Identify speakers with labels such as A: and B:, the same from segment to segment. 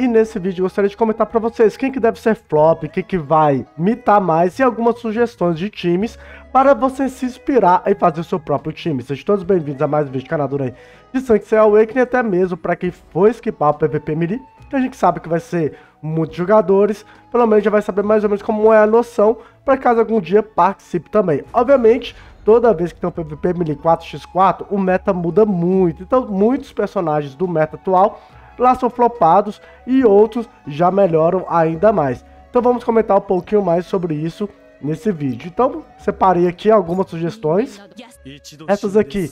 A: e nesse vídeo gostaria de comentar para vocês quem que deve ser flop, quem que vai mitar mais e algumas sugestões de times para você se inspirar em fazer o seu próprio time. Sejam todos bem-vindos a mais um vídeo do canal aí de Sanctuary Awakening, até mesmo para quem for esquipar o PVP Melee, que a gente sabe que vai ser muitos jogadores, pelo menos já vai saber mais ou menos como é a noção, para caso algum dia participe também. Obviamente, toda vez que tem um PVP Melee 4x4, o meta muda muito, então muitos personagens do meta atual lá são flopados e outros já melhoram ainda mais. Então vamos comentar um pouquinho mais sobre isso nesse vídeo. Então, separei aqui algumas sugestões. Essas aqui,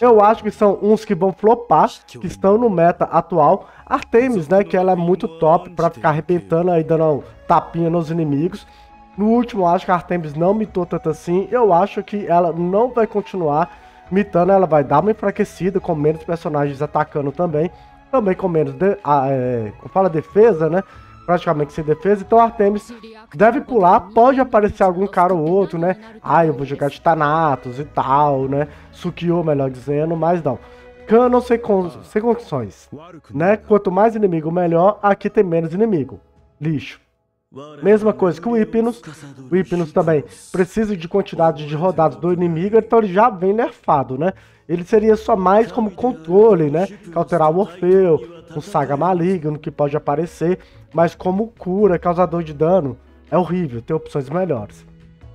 A: eu acho que são uns que vão flopar, que estão no meta atual. Artemis, né, que ela é muito top para ficar arrebentando aí, dando tapinha nos inimigos. No último, acho que a Artemis não mitou tanto assim. Eu acho que ela não vai continuar mitando, ela vai dar uma enfraquecida, com menos personagens atacando também. Também com menos, de, ah, é, fala defesa, né? praticamente sem defesa, então Artemis deve pular, pode aparecer algum cara ou outro, né? Ah, eu vou jogar de Thanatos e tal, né? Sukiô, melhor dizendo, mas não. Canon sem, con sem condições, né? Quanto mais inimigo, melhor. Aqui tem menos inimigo. Lixo. Mesma coisa que o Hypnos. O Hypnos também precisa de quantidade de rodadas do inimigo, então ele já vem nerfado, né? Ele seria só mais como controle, né? Alterar o Orfeu, um Saga Maligno que pode aparecer, mas como cura, causador de dano, é horrível, tem opções melhores.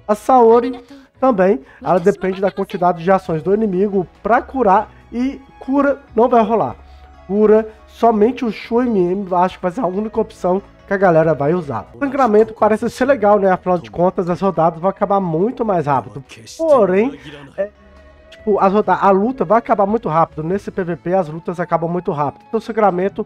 A: A Saori também, ela depende da quantidade de ações do inimigo para curar e cura não vai rolar. Cura somente o Shu MM, acho que vai ser a única opção que a galera vai usar. O sangramento parece ser legal, né? Afinal de contas, as rodadas vão acabar muito mais rápido. Porém, é, tipo, as rodadas, a luta vai acabar muito rápido. Nesse PVP, as lutas acabam muito rápido. Então, o sangramento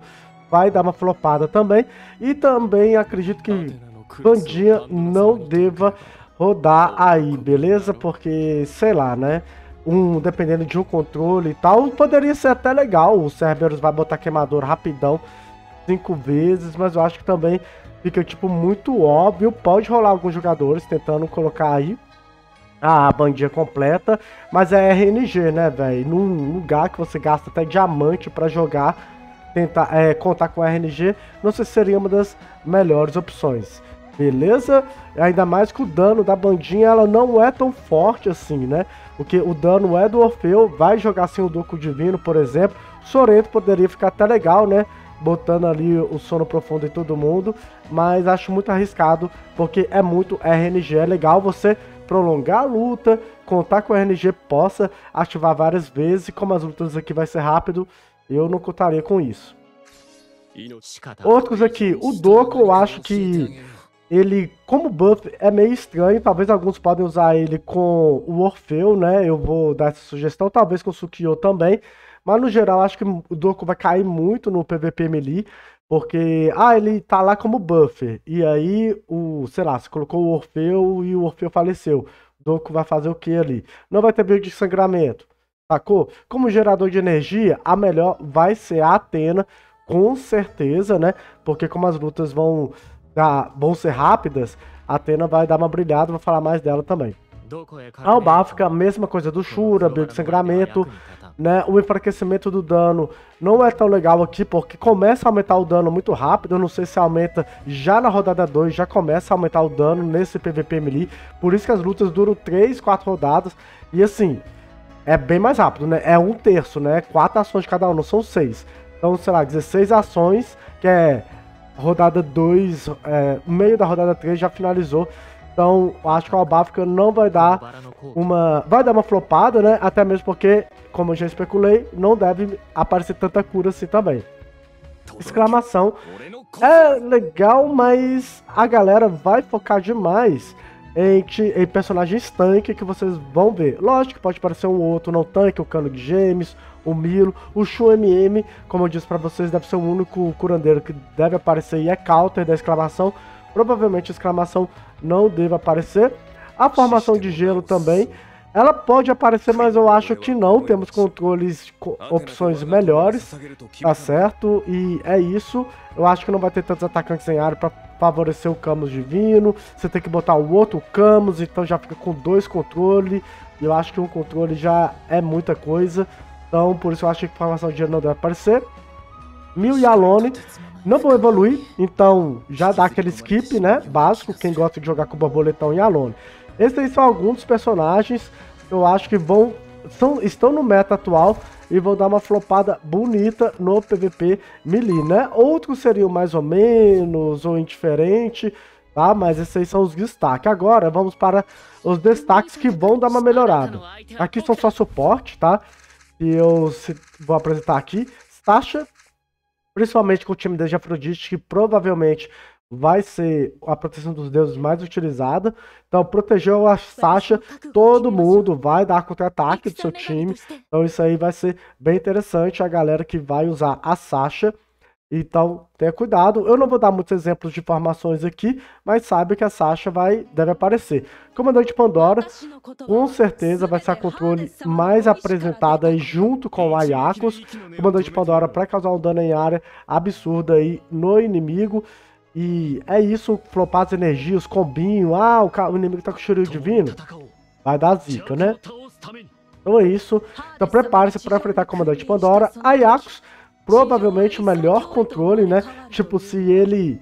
A: vai dar uma flopada também. E também acredito que Bandinha não deva rodar aí, beleza? Porque, sei lá, né? Um, dependendo de um controle e tal, poderia ser até legal. O Cerberus vai botar queimador rapidão cinco vezes, mas eu acho que também fica, tipo, muito óbvio. Pode rolar alguns jogadores tentando colocar aí a bandinha completa, mas é RNG, né, velho? Num lugar que você gasta até diamante para jogar, tentar é, contar com RNG, não sei se seria uma das melhores opções. Beleza? Ainda mais que o dano da bandinha ela não é tão forte assim, né? Porque o dano é do Orfeu, vai jogar sem o Duco Divino, por exemplo. Sorento poderia ficar até legal, né? Botando ali o sono profundo em todo mundo, mas acho muito arriscado porque é muito RNG. É legal você prolongar a luta, contar com o RNG possa ativar várias vezes, e como as lutas aqui vai ser rápido, eu não contaria com isso. Outros aqui, o Doku eu acho que ele, como buff, é meio estranho, talvez alguns podem usar ele com o Orfeu, né, eu vou dar essa sugestão, talvez com o Sukiyo também, mas no geral, acho que o Doku vai cair muito no PVP Melee. Porque, ah, ele tá lá como buffer. E aí, o, sei lá, você colocou o Orfeu e o Orfeu faleceu. O Doku vai fazer o que ali? Não vai ter build de sangramento. Sacou? Como gerador de energia, a melhor vai ser a Atena, com certeza, né? Porque como as lutas vão, dar, vão ser rápidas, a Atena vai dar uma brilhada, vou falar mais dela também. A Albáfica, a mesma coisa do Shura, build de sangramento né? O enfraquecimento do dano não é tão legal aqui, porque começa a aumentar o dano muito rápido. Eu não sei se aumenta já na rodada 2, já começa a aumentar o dano nesse PVP melee. Por isso que as lutas duram 3, 4 rodadas. E assim, é bem mais rápido, né? É um terço, né? 4 ações de cada um, não são 6. Então, sei lá, 16 ações, que é rodada 2, é, meio da rodada 3 já finalizou. Então, acho que o Albáfica não vai dar uma. Vai dar uma flopada, né? Até mesmo porque, como eu já especulei, não deve aparecer tanta cura assim também. Exclamação. É legal, mas a galera vai focar demais em, em personagens tanque que vocês vão ver. Lógico que pode aparecer um outro não tanque, o Cano de Gêmeos, o Milo, o Shu MM, como eu disse para vocês, deve ser o único curandeiro que deve aparecer e é counter da exclamação. Provavelmente a exclamação não deva aparecer. A formação de gelo também. Ela pode aparecer, mas eu acho que não. Temos controles, opções melhores, tá certo? E é isso. Eu acho que não vai ter tantos atacantes em área para favorecer o Camus Divino. Você tem que botar o outro Camus, então já fica com dois controles. E eu acho que um controle já é muita coisa. Então, por isso eu acho que a formação de gelo não deve aparecer. Mil e Alone Não vou evoluir, então já dá aquele skip, né? Básico, quem gosta de jogar com borboletão e Alone. Esses aí são alguns dos personagens que eu acho que vão. São, estão no meta atual e vão dar uma flopada bonita no PVP Melee, né? Outros seriam mais ou menos ou indiferente, tá? Mas esses aí são os destaques. Agora vamos para os destaques que vão dar uma melhorada. Aqui são só suporte, tá? E eu vou apresentar aqui. Sasha, principalmente com o time de Afrodite, que provavelmente vai ser a proteção dos deuses mais utilizada. Então, protegeu a Sasha, todo mundo vai dar contra-ataque do seu time. Então, isso aí vai ser bem interessante. A galera que vai usar a Sasha. Então, tenha cuidado. Eu não vou dar muitos exemplos de formações aqui, mas saiba que a Sasha vai, deve aparecer. Comandante Pandora, com certeza vai ser a controle mais apresentada aí junto com o Ayakos. Comandante Pandora para causar um dano em área absurdo aí no inimigo. E é isso, flopar as energias, combinho. Ah, o, o inimigo tá com cheiro divino. Vai dar zica, né? Então é isso. Então prepare-se para enfrentar Comandante Pandora. Ajax, provavelmente o melhor controle, né? Tipo, se ele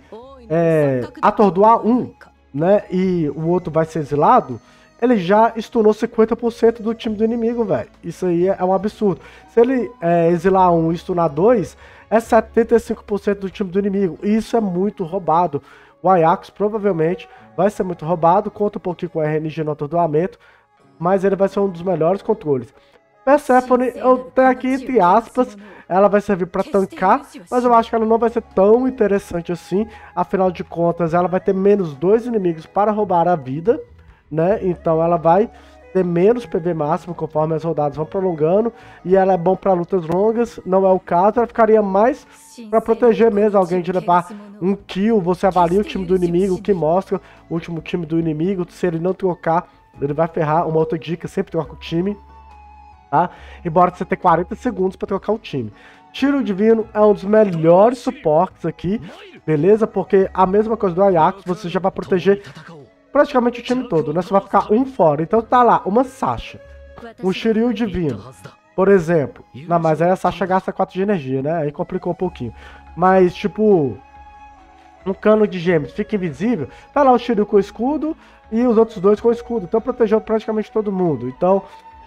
A: é, atordoar um, né? E o outro vai ser exilado, ele já stunou 50% do time do inimigo, velho. Isso aí é um absurdo. Se ele é, exilar um e stunar dois, é 75% do time do inimigo. E isso é muito roubado. O Ajax provavelmente vai ser muito roubado, conta um pouquinho com o RNG no atordoamento, mas ele vai ser um dos melhores controles. Persephone, eu tenho aqui entre aspas, ela vai servir para tancar, mas eu acho que ela não vai ser tão interessante assim. Afinal de contas, ela vai ter menos dois inimigos para roubar a vida, né? Então ela vai ter menos PV máximo conforme as rodadas vão prolongando e ela é bom para lutas longas, não é o caso, ela ficaria mais para proteger mesmo alguém de levar um kill, você avalia o time do inimigo, que mostra o último time do inimigo, se ele não trocar, ele vai ferrar, uma outra dica, sempre troca o time, tá? Embora você tenha 40 segundos para trocar o time. Tiro Divino é um dos melhores suportes aqui, beleza? Porque a mesma coisa do Ajax, você já vai proteger praticamente o time todo, né? Você vai ficar um fora. Então tá lá, uma Sasha, um Shiryu Divino, por exemplo. Não, mas aí a Sasha gasta 4 de energia, né? Aí complicou um pouquinho. Mas, tipo, um cano de gêmeos fica invisível, tá lá o Shiryu com escudo e os outros dois com escudo. Então protegeu praticamente todo mundo. Então,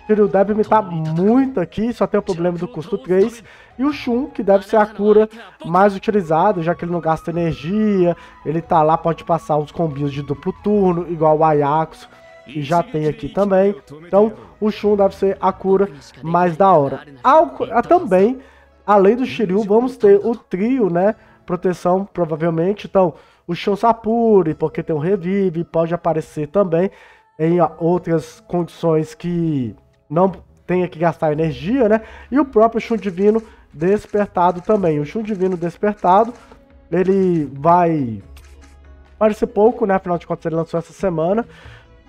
A: Shiryu deve imitar muito aqui, só tem o problema do custo 3. E o Shun, que deve ser a cura mais utilizada, já que ele não gasta energia, ele tá lá, pode passar os combinhos de duplo turno, igual o Ajax, que já tem aqui também. Então, o Shun deve ser a cura mais da hora. Ao, ah, também, além do Shiryu, vamos ter o trio, né? Proteção, provavelmente. Então, o Shun Sapuri, porque tem um Revive, pode aparecer também em outras condições que não tenha que gastar energia, né? E o próprio Shun Divino despertado também. O Shun Divino despertado, ele vai parecer pouco, né? Afinal de contas, ele lançou essa semana.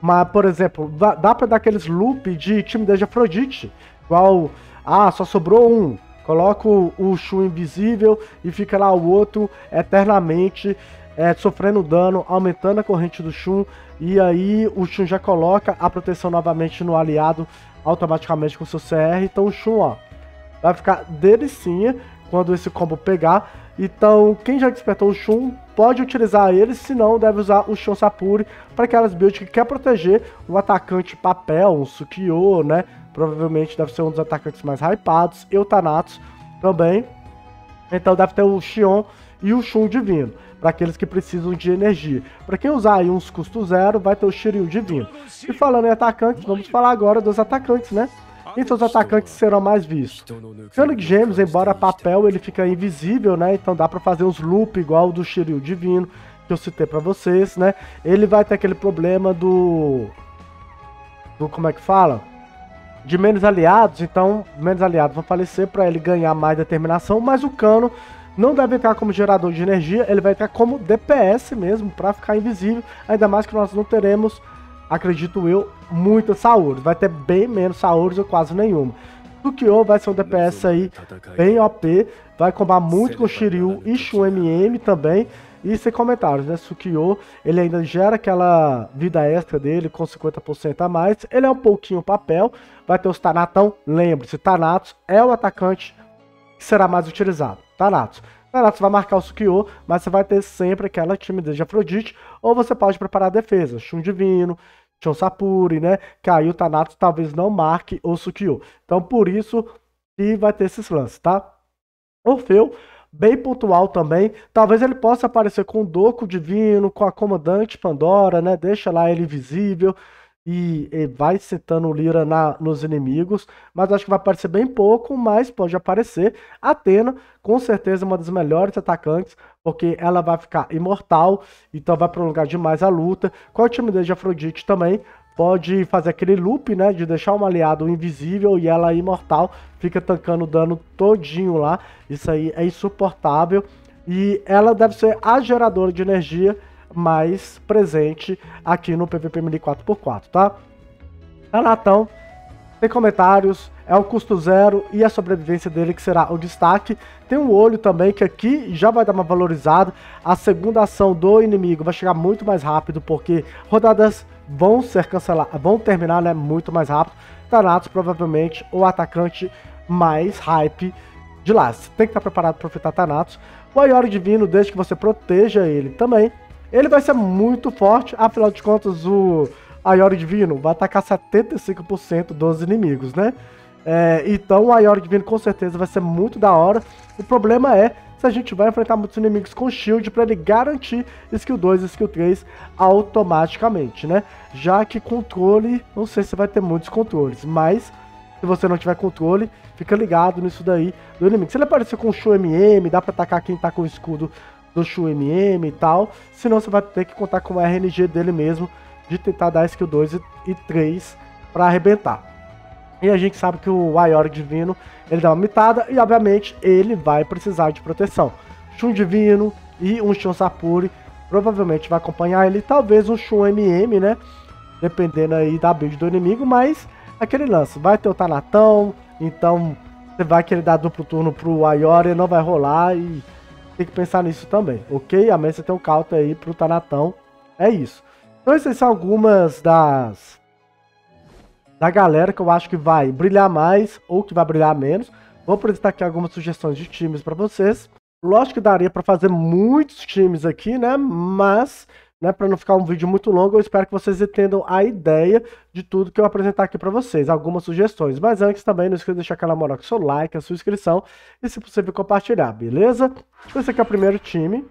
A: Mas, por exemplo, dá pra dar aqueles loop de timidez de Afrodite. Igual, ah, só sobrou um. Coloca o, Shun invisível e fica lá o outro eternamente é, sofrendo dano, aumentando a corrente do Shun. E aí o Shun já coloca a proteção novamente no aliado automaticamente com seu CR. Então Shun, ó, vai ficar delicinha quando esse combo pegar. Então, quem já despertou o Shun pode utilizar ele, se não, deve usar o Shun Sapuri para aquelas builds que quer proteger o atacante papel, um Sukiyo, né? Provavelmente deve ser um dos atacantes mais hypados, e o Thanatos também. Então deve ter o Xion e o Shun Divino, para aqueles que precisam de energia. Para quem usar aí uns custos zero, vai ter o Shiryu Divino. E falando em atacantes, vamos falar agora dos atacantes, né? São os atacantes serão mais vistos? Sonic Gêmeos, embora papel, ele fica invisível, né? Então dá para fazer uns loop igual o do Shiryu Divino, que eu citei para vocês, né? Ele vai ter aquele problema do... Do, como é que fala? De menos aliados, então menos aliados vão falecer para ele ganhar mais determinação, mas o Cano não deve entrar como gerador de energia, ele vai entrar como DPS mesmo, para ficar invisível. Ainda mais que nós não teremos, acredito eu, muitas Saúres. Vai ter bem menos Saúres ou quase nenhuma. Sukio vai ser um DPS aí bem OP, vai combar muito com Shiryu e Shun MM também. E sem comentários, né? Sukio, ele ainda gera aquela vida extra dele com 50% a mais. Ele é um pouquinho papel, vai ter os Tanatão. Lembre-se, Thanatos é o atacante que será mais utilizado. Thanatos. Thanatos vai marcar o Sukiô, mas você vai ter sempre aquela timidez de Afrodite, ou você pode preparar a defesa, Shun Divino, Shun Sapuri, né? Que aí o Thanatos talvez não marque o Sukiô. Então por isso que vai ter esses lances, tá? Orfeu bem pontual também. Talvez ele possa aparecer com o Doco Divino, com a Comandante Pandora, né? Deixa lá ele visível e, e vai setando Lira na, nos inimigos. Mas acho que vai aparecer bem pouco, mas pode aparecer. Atena, com certeza, uma das melhores atacantes, porque ela vai ficar imortal, então vai prolongar demais a luta. Com a timidez de Afrodite também, pode fazer aquele loop, né, de deixar um aliado invisível e ela imortal, fica tancando dano todinho lá. Isso aí é insuportável. E ela deve ser a geradora de energia mais presente aqui no PVP Mini 4x4, tá? Renatão, tem comentários, é o custo zero e a sobrevivência dele que será o destaque. Tem um olho também que aqui já vai dar uma valorizada. A segunda ação do inimigo vai chegar muito mais rápido porque rodadas vão ser canceladas, vão terminar né, muito mais rápido. Thanatos provavelmente o atacante mais hype de lá. Você tem que estar preparado para enfrentar Thanatos. O Aiori Divino, desde que você proteja ele também, ele vai ser muito forte. Afinal de contas, o Aiori Divino vai atacar 75% dos inimigos, né? É, então o Aiori Divino com certeza vai ser muito da hora. O problema é se a gente vai enfrentar muitos inimigos com shield para ele garantir skill 2 e skill 3 automaticamente, né? Já que controle, não sei se vai ter muitos controles, mas se você não tiver controle, fica ligado nisso daí do inimigo. Se ele aparecer com o Shu MM, dá para atacar quem tá com o escudo do Shu MM e tal, senão você vai ter que contar com o RNG dele mesmo, de tentar dar skill 2 e 3 para arrebentar. E a gente sabe que o Aior Divino, ele dá uma mitada e obviamente ele vai precisar de proteção. Shun Divino e um Shun Sapuri provavelmente vai acompanhar ele, talvez um Shun MM, né? Dependendo aí da build do inimigo, mas aquele lance, vai ter o Tanatão, então você vai querer dar duplo turno pro e não vai rolar e tem que pensar nisso também, ok? A você tem um counter aí pro Tanatão, é isso. Então essas são algumas das da galera que eu acho que vai brilhar mais ou que vai brilhar menos. Vou apresentar aqui algumas sugestões de times para vocês. Lógico que daria para fazer muitos times aqui, né? Mas né, para não ficar um vídeo muito longo, eu espero que vocês entendam a ideia de tudo que eu apresentar aqui para vocês, algumas sugestões. Mas antes também, não esqueça de deixar aquela moral com seu like, a sua inscrição e se possível compartilhar, beleza? Esse aqui é o primeiro time.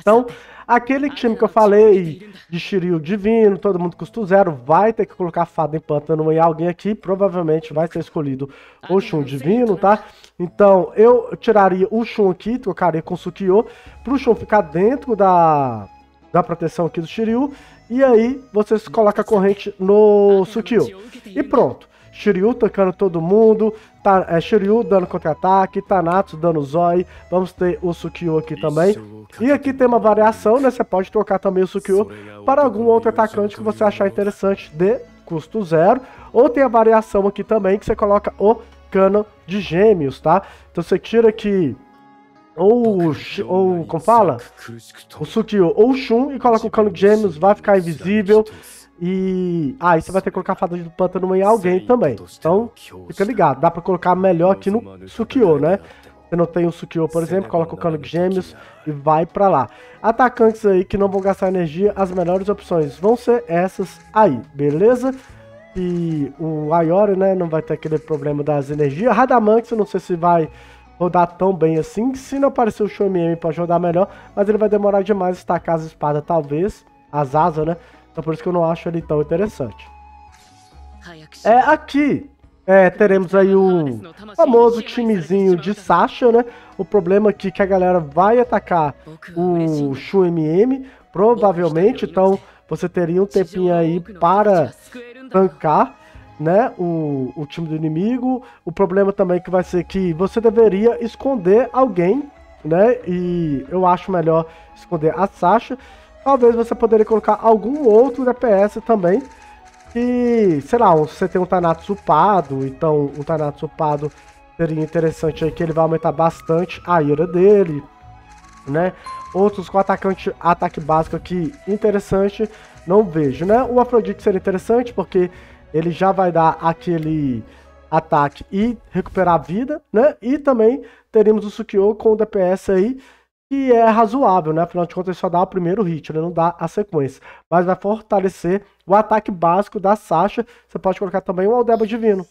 A: Então, aquele time que eu falei de Shiryu Divino, todo mundo custo zero, vai ter que colocar fada em pântano em alguém aqui, provavelmente vai ser escolhido o Shun Divino, tá? Então, eu tiraria o Shun aqui, trocaria com o Sukiyo, pro Shun ficar dentro da da proteção aqui do Shiryu. E aí vocês colocam a corrente no Sukiyo. E pronto. Shiryu tocando todo mundo, tá, é, Shiryu dando contra-ataque, Tanatsu dando Zoi, vamos ter o Sukiyo aqui também. E aqui tem uma variação, né? Você pode trocar também o Sukiyo para algum outro atacante que você achar interessante de custo zero. Ou tem a variação aqui também que você coloca o cano de gêmeos, tá? Então você tira aqui ou, ou como fala? O Sukiyo ou o Shun e coloca o cano de gêmeos, vai ficar invisível. E aí ah, você vai ter que colocar a fada do pântano em alguém também. Então, fica ligado. Dá pra colocar melhor aqui no Sukiyo, né? Você não tem o Sukiyo, por exemplo, coloca o cano de gêmeos e vai pra lá. Atacantes aí que não vão gastar energia, as melhores opções vão ser essas aí, beleza? E o Ayori, né, não vai ter aquele problema das energias. Radamanx, eu não sei se vai rodar tão bem assim. Se não aparecer o Show MM, pode rodar melhor, mas ele vai demorar demais a estacar as espadas, talvez, as asas, né? Então por isso que eu não acho ele tão interessante. É, aqui é, teremos aí o famoso timezinho de Sasha, né? O problema aqui é que a galera vai atacar o Shu MM, provavelmente, então você teria um tempinho aí para tancar né, o, o time do inimigo. O problema também que vai ser que você deveria esconder alguém, né? E eu acho melhor esconder a Sasha. Talvez você poderia colocar algum outro DPS também. E, sei lá, você tem um Thanatos upado, então o Thanatos upado seria interessante aí que ele vai aumentar bastante a ira dele, né? Outros com atacante, ataque básico aqui, interessante, não vejo, né? O Afrodite seria interessante porque ele já vai dar aquele ataque e recuperar a vida, né? E também teríamos o Sukio com o DPS aí, que é razoável, né? Afinal de contas, ele só dá o primeiro hit, ele não dá a sequência. Mas vai fortalecer o ataque básico da Sasha. Você pode colocar também o Aldeba Divino.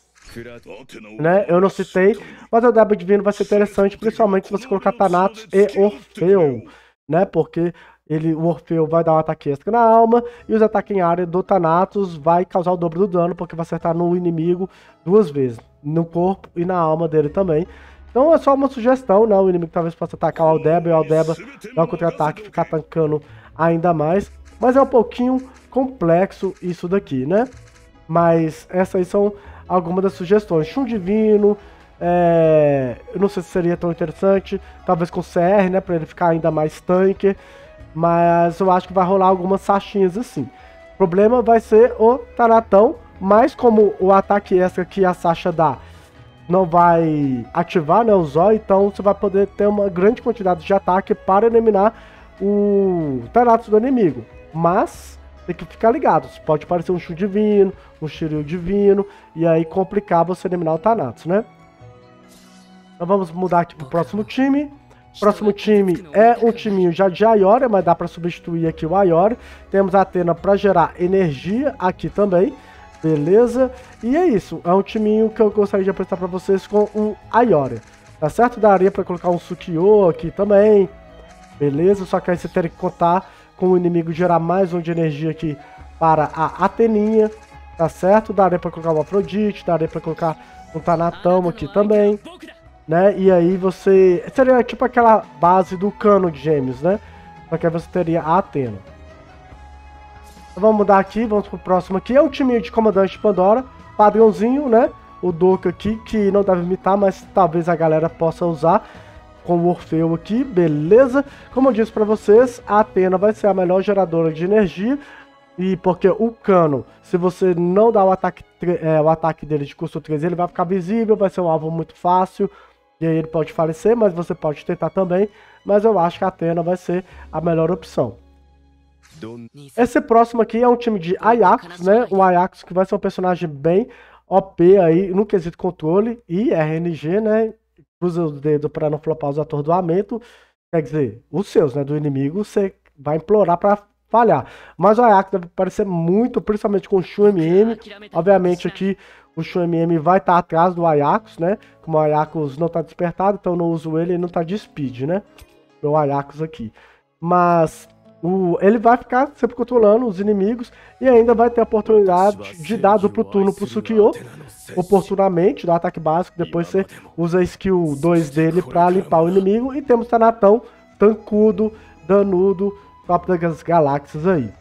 A: Né? Eu não citei, mas o Aldeba Divino vai ser interessante, principalmente se você colocar Thanatos e Orfeu, né? Porque ele, o Orfeu vai dar um ataque extra na alma, e os ataques em área do Thanatos vai causar o dobro do dano, porque vai acertar no inimigo duas vezes, no corpo e na alma dele também. Então é só uma sugestão, né? O inimigo talvez possa atacar o Aldeba e o Aldeba dar um contra-ataque ficar tancando ainda mais. Mas é um pouquinho complexo isso daqui, né? Mas essas são algumas das sugestões. Chum Divino, é... eu não sei se seria tão interessante, talvez com CR, né? Pra ele ficar ainda mais tanque. Mas eu acho que vai rolar algumas sachinhas assim. O problema vai ser o Taratão, mas como o ataque extra que a Sasha dá não vai ativar né, o Zó, então você vai poder ter uma grande quantidade de ataque para eliminar o Thanatos do inimigo. Mas tem que ficar ligado, pode parecer um Shu divino, um Shiryu divino, e aí complicar você eliminar o Thanatos, né? Então vamos mudar aqui para o próximo time. Próximo time é um timinho já de Ayora, mas dá para substituir aqui o Ayora. Temos a Atena para gerar energia aqui também. Beleza? E é isso. É um timinho que eu gostaria de apresentar para vocês com um Ayora. Tá certo? Daria para colocar um Sukio aqui também. Beleza? Só que aí você teria que contar com o inimigo gerar mais um de energia aqui para a Ateninha. Tá certo? Daria para colocar um Afrodite. Daria para colocar um Tanatão aqui também. Né? E aí você... Seria tipo aquela base do cano de gêmeos, né? Só que aí você teria a Atena. Vamos mudar aqui, vamos pro próximo aqui. É um time de comandante Pandora, padrãozinho, né? O Doka aqui, que não deve imitar, mas talvez a galera possa usar com o Orfeu aqui, beleza? Como eu disse para vocês, a Atena vai ser a melhor geradora de energia, e porque o cano, se você não dá o ataque, é, o ataque dele de custo 3, ele vai ficar visível, vai ser um alvo muito fácil, e aí ele pode falecer, mas você pode tentar também, mas eu acho que a Atena vai ser a melhor opção. Esse próximo aqui é um time de Ajax, né? Um Ajax que vai ser um personagem bem OP aí no quesito controle e RNG, né? Cruza o dedo para não flopar os atordoamentos. Quer dizer, os seus, né? Do inimigo, você vai implorar para falhar. Mas o Ajax deve parecer muito, principalmente com o Shu MM. Obviamente aqui o Shu MM vai estar tá atrás do Ajax, né? Como o Ajax não está despertado, então eu não uso ele e não está de speed, né? O Ajax aqui. Mas o, ele vai ficar sempre controlando os inimigos e ainda vai ter a oportunidade de dar duplo turno pro Sukio oportunamente, dar ataque básico, depois você usa a skill 2 dele para limpar o inimigo e temos Tanatão, tancudo, danudo, top das galáxias aí.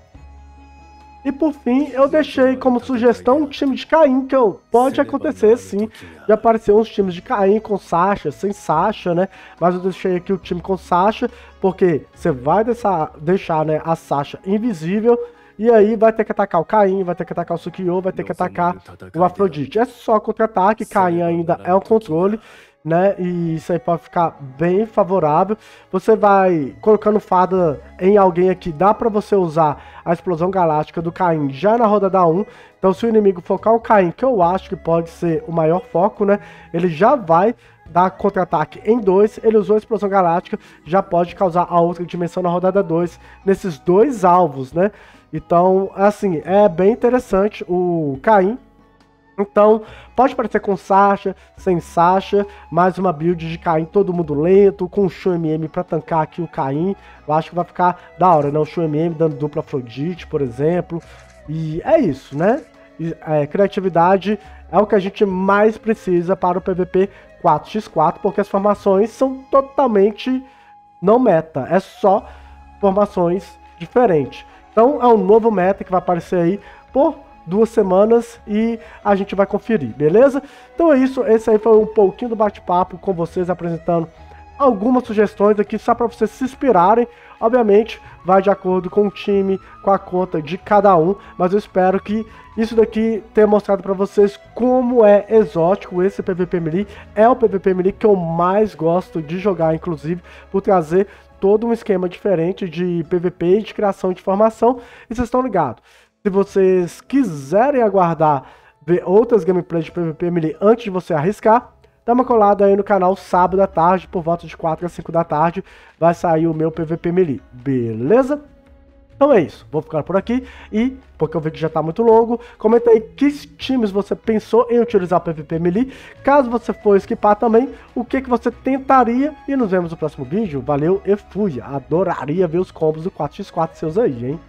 A: E por fim, eu deixei como sugestão um time de Caim, que pode acontecer sim, de aparecer uns times de Caim com Sasha, sem Sasha, né? Mas eu deixei aqui o time com Sasha, porque você vai deixar, deixar né, a Sasha invisível, e aí vai ter que atacar o Caim, vai ter que atacar o Sukio, vai ter que atacar o Afrodite. É só contra-ataque, Caim ainda é o controle né? E isso aí pode ficar bem favorável. Você vai colocando fada em alguém aqui, dá para você usar a explosão galáctica do Caim já na rodada 1. Então, se o inimigo focar o Caim, que eu acho que pode ser o maior foco, né? Ele já vai dar contra-ataque em 2. Ele usou a explosão galáctica, já pode causar a outra dimensão na rodada 2 nesses dois alvos, né? Então, assim, é bem interessante o Caim então, pode parecer com Sasha, sem Sasha, mais uma build de Caim todo mundo lento, com o Show MM pra tancar aqui o Caim. Eu acho que vai ficar da hora, né? O Show MM dando dupla Afrodite, por exemplo. E é isso, né? E, é, criatividade é o que a gente mais precisa para o PVP 4x4, porque as formações são totalmente não meta, é só formações diferentes. Então é um novo meta que vai aparecer aí por duas semanas e a gente vai conferir, beleza? Então é isso, esse aí foi um pouquinho do bate-papo com vocês apresentando algumas sugestões aqui só para vocês se inspirarem. Obviamente, vai de acordo com o time, com a conta de cada um, mas eu espero que isso daqui tenha mostrado para vocês como é exótico esse PVP Melee. É o PVP Melee que eu mais gosto de jogar, inclusive, por trazer todo um esquema diferente de PVP e de criação de informação. E vocês estão ligados. Se vocês quiserem aguardar ver outras gameplays de PVP Melee antes de você arriscar, dá uma colada aí no canal sábado à tarde, por volta de 4 a 5 da tarde, vai sair o meu PVP Melee, beleza? Então é isso, vou ficar por aqui e, porque vi que já está muito longo, comenta aí que times você pensou em utilizar o PVP Melee, caso você for esquipar também, o que, que você tentaria? E nos vemos no próximo vídeo, valeu e fui, adoraria ver os combos do 4x4 seus aí, hein?